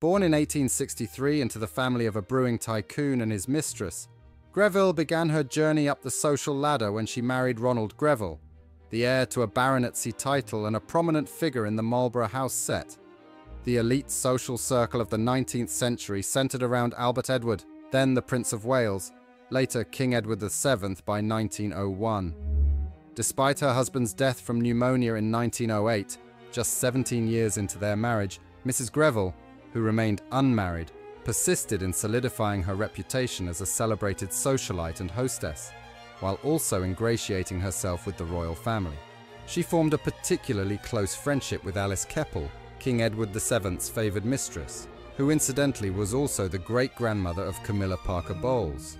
Born in 1863 into the family of a brewing tycoon and his mistress, Greville began her journey up the social ladder when she married Ronald Greville, the heir to a baronetcy title and a prominent figure in the Marlborough House set. The elite social circle of the 19th century centred around Albert Edward, then the Prince of Wales, later King Edward VII by 1901. Despite her husband's death from pneumonia in 1908, just 17 years into their marriage, Mrs. Greville, who remained unmarried, persisted in solidifying her reputation as a celebrated socialite and hostess, while also ingratiating herself with the royal family. She formed a particularly close friendship with Alice Keppel, King Edward VII's favoured mistress, who incidentally was also the great-grandmother of Camilla Parker Bowles.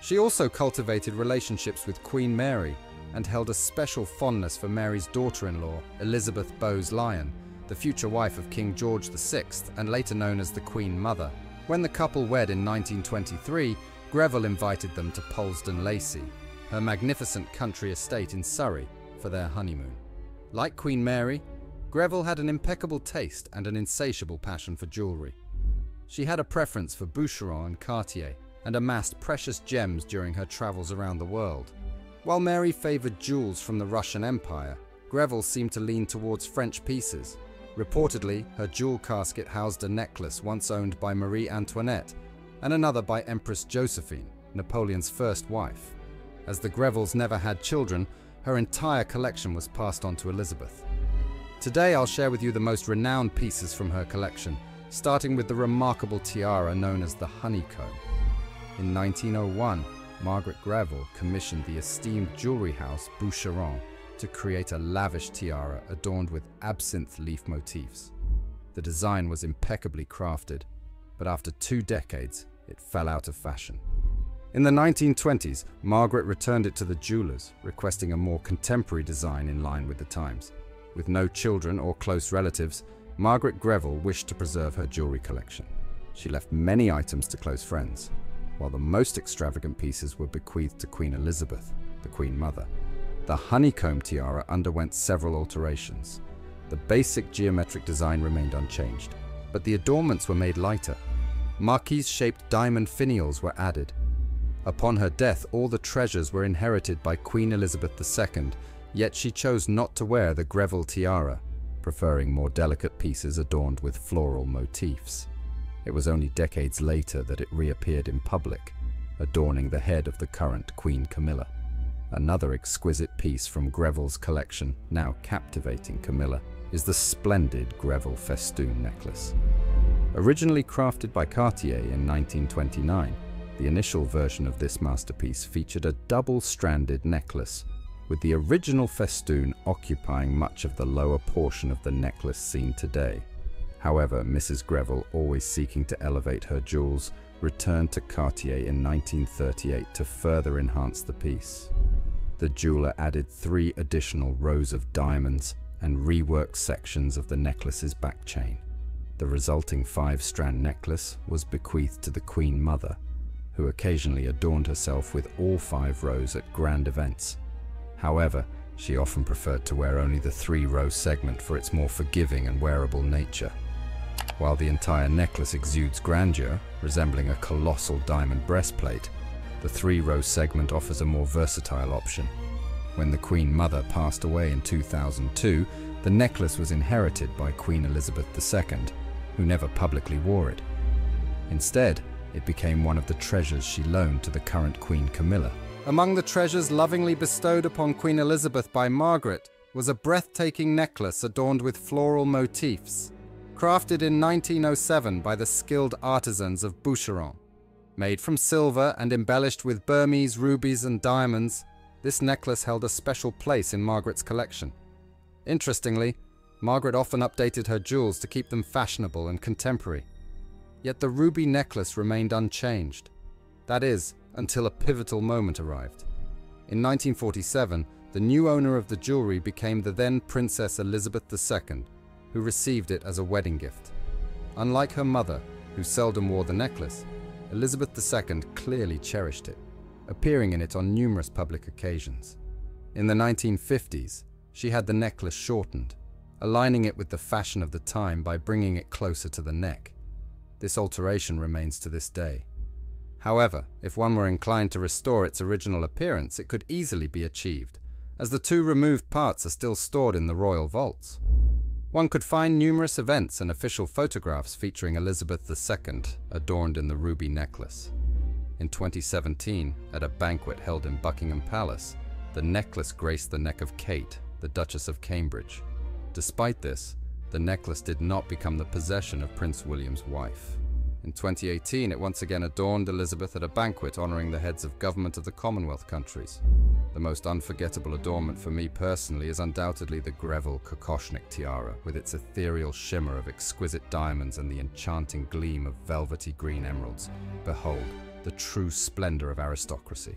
She also cultivated relationships with Queen Mary and held a special fondness for Mary's daughter-in-law, Elizabeth Bowes-Lyon, the future wife of King George VI and later known as the Queen Mother. When the couple wed in 1923, Greville invited them to Polesden Lacey, her magnificent country estate in Surrey, for their honeymoon. Like Queen Mary, Greville had an impeccable taste and an insatiable passion for jewellery. She had a preference for Boucheron and Cartier, and amassed precious gems during her travels around the world. While Mary favoured jewels from the Russian Empire, Greville seemed to lean towards French pieces. Reportedly, her jewel casket housed a necklace once owned by Marie Antoinette and another by Empress Josephine, Napoleon's first wife. As the Grevilles never had children, her entire collection was passed on to Elizabeth. Today I'll share with you the most renowned pieces from her collection, starting with the remarkable tiara known as the honeycomb. In 1901, Margaret Greville commissioned the esteemed jewelry house Boucheron to create a lavish tiara adorned with absinthe leaf motifs. The design was impeccably crafted, but after two decades, it fell out of fashion. In the 1920s, Margaret returned it to the jewelers, requesting a more contemporary design in line with the times. With no children or close relatives, Margaret Greville wished to preserve her jewelry collection. She left many items to close friends, while the most extravagant pieces were bequeathed to Queen Elizabeth, the Queen Mother. The honeycomb tiara underwent several alterations. The basic geometric design remained unchanged, but the adornments were made lighter. Marquise-shaped diamond finials were added. Upon her death, all the treasures were inherited by Queen Elizabeth II, yet she chose not to wear the Greville tiara, preferring more delicate pieces adorned with floral motifs. It was only decades later that it reappeared in public, adorning the head of the current Queen Camilla. Another exquisite piece from Greville's collection, now captivating Camilla, is the splendid Greville festoon necklace. Originally crafted by Cartier in 1929, the initial version of this masterpiece featured a double-stranded necklace, with the original festoon occupying much of the lower portion of the necklace seen today. However, Mrs. Greville, always seeking to elevate her jewels, returned to Cartier in 1938 to further enhance the piece. The jeweler added three additional rows of diamonds and reworked sections of the necklace's back chain. The resulting five-strand necklace was bequeathed to the Queen Mother, who occasionally adorned herself with all five rows at grand events. However, she often preferred to wear only the three-row segment for its more forgiving and wearable nature. While the entire necklace exudes grandeur, resembling a colossal diamond breastplate, the three-row segment offers a more versatile option. When the Queen Mother passed away in 2002, the necklace was inherited by Queen Elizabeth II, who never publicly wore it. Instead, it became one of the treasures she loaned to the current Queen Camilla. Among the treasures lovingly bestowed upon Queen Elizabeth by Margaret was a breathtaking necklace adorned with floral motifs crafted in 1907 by the skilled artisans of Boucheron. Made from silver and embellished with Burmese rubies and diamonds, this necklace held a special place in Margaret's collection. Interestingly, Margaret often updated her jewels to keep them fashionable and contemporary. Yet the ruby necklace remained unchanged. That is, until a pivotal moment arrived. In 1947, the new owner of the jewelry became the then Princess Elizabeth II, who received it as a wedding gift. Unlike her mother, who seldom wore the necklace, Elizabeth II clearly cherished it, appearing in it on numerous public occasions. In the 1950s, she had the necklace shortened, aligning it with the fashion of the time by bringing it closer to the neck. This alteration remains to this day. However, if one were inclined to restore its original appearance, it could easily be achieved, as the two removed parts are still stored in the royal vaults. One could find numerous events and official photographs featuring Elizabeth II adorned in the ruby necklace. In 2017, at a banquet held in Buckingham Palace, the necklace graced the neck of Kate, the Duchess of Cambridge. Despite this, the necklace did not become the possession of Prince William's wife. In 2018, it once again adorned Elizabeth at a banquet honouring the heads of government of the Commonwealth countries. The most unforgettable adornment for me personally is undoubtedly the Greville Kokoshnik tiara, with its ethereal shimmer of exquisite diamonds and the enchanting gleam of velvety green emeralds. Behold, the true splendour of aristocracy.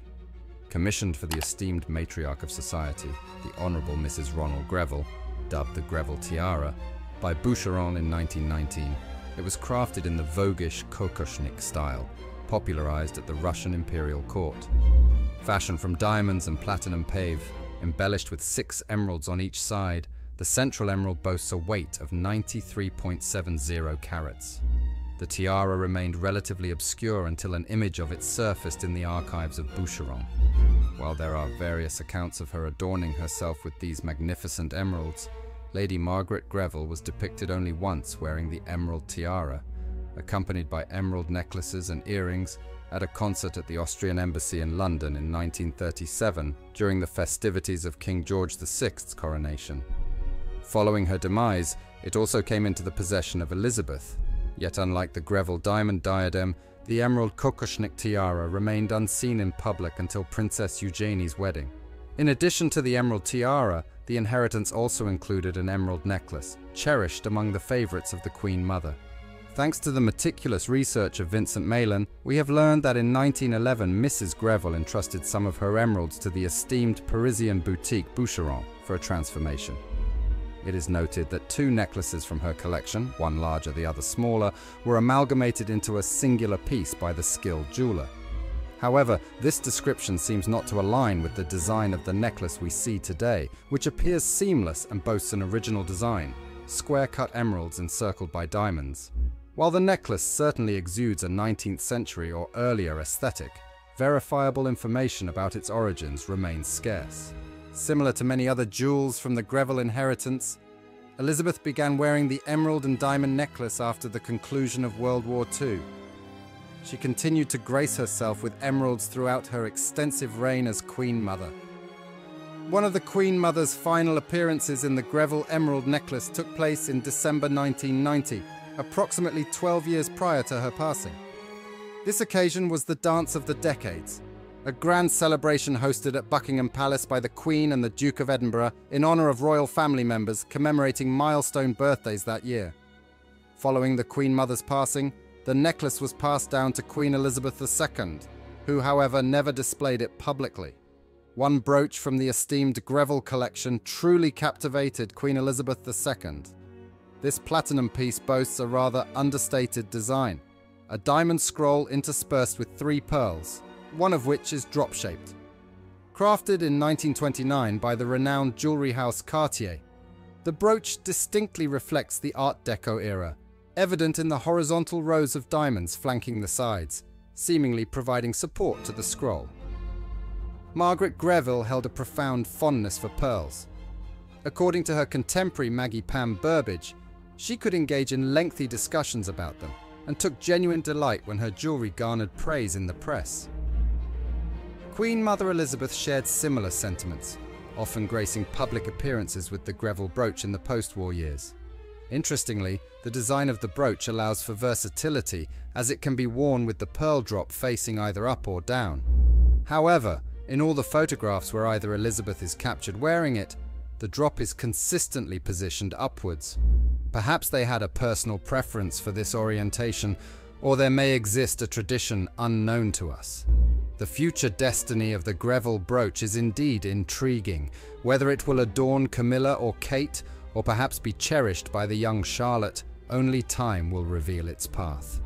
Commissioned for the esteemed matriarch of society, the Honourable Mrs. Ronald Greville, dubbed the Greville Tiara, by Boucheron in 1919, it was crafted in the voguish kokoshnik style, popularized at the Russian imperial court. Fashioned from diamonds and platinum pave, embellished with six emeralds on each side, the central emerald boasts a weight of 93.70 carats. The tiara remained relatively obscure until an image of it surfaced in the archives of Boucheron. While there are various accounts of her adorning herself with these magnificent emeralds, Lady Margaret Greville was depicted only once wearing the emerald tiara, accompanied by emerald necklaces and earrings at a concert at the Austrian Embassy in London in 1937 during the festivities of King George VI's coronation. Following her demise, it also came into the possession of Elizabeth, yet unlike the Greville diamond diadem, the emerald kokoshnik tiara remained unseen in public until Princess Eugenie's wedding. In addition to the emerald tiara, the inheritance also included an emerald necklace, cherished among the favourites of the Queen Mother. Thanks to the meticulous research of Vincent Meylan, we have learned that in 1911 Mrs. Greville entrusted some of her emeralds to the esteemed Parisian boutique Boucheron for a transformation. It is noted that two necklaces from her collection, one larger, the other smaller, were amalgamated into a singular piece by the skilled jeweler. However, this description seems not to align with the design of the necklace we see today, which appears seamless and boasts an original design, square-cut emeralds encircled by diamonds. While the necklace certainly exudes a 19th century or earlier aesthetic, verifiable information about its origins remains scarce. Similar to many other jewels from the Greville inheritance, Elizabeth began wearing the emerald and diamond necklace after the conclusion of World War II, she continued to grace herself with emeralds throughout her extensive reign as Queen Mother. One of the Queen Mother's final appearances in the Greville Emerald necklace took place in December 1990, approximately 12 years prior to her passing. This occasion was the Dance of the Decades, a grand celebration hosted at Buckingham Palace by the Queen and the Duke of Edinburgh in honour of royal family members commemorating milestone birthdays that year. Following the Queen Mother's passing, the necklace was passed down to Queen Elizabeth II, who, however, never displayed it publicly. One brooch from the esteemed Greville collection truly captivated Queen Elizabeth II. This platinum piece boasts a rather understated design, a diamond scroll interspersed with three pearls, one of which is drop-shaped. Crafted in 1929 by the renowned jewelry house Cartier, the brooch distinctly reflects the Art Deco era evident in the horizontal rows of diamonds flanking the sides, seemingly providing support to the scroll. Margaret Greville held a profound fondness for pearls. According to her contemporary Maggie Pam Burbage, she could engage in lengthy discussions about them and took genuine delight when her jewellery garnered praise in the press. Queen Mother Elizabeth shared similar sentiments, often gracing public appearances with the Greville brooch in the post-war years. Interestingly, the design of the brooch allows for versatility as it can be worn with the pearl drop facing either up or down. However, in all the photographs where either Elizabeth is captured wearing it, the drop is consistently positioned upwards. Perhaps they had a personal preference for this orientation, or there may exist a tradition unknown to us. The future destiny of the Greville brooch is indeed intriguing, whether it will adorn Camilla or Kate, or perhaps be cherished by the young Charlotte, only time will reveal its path.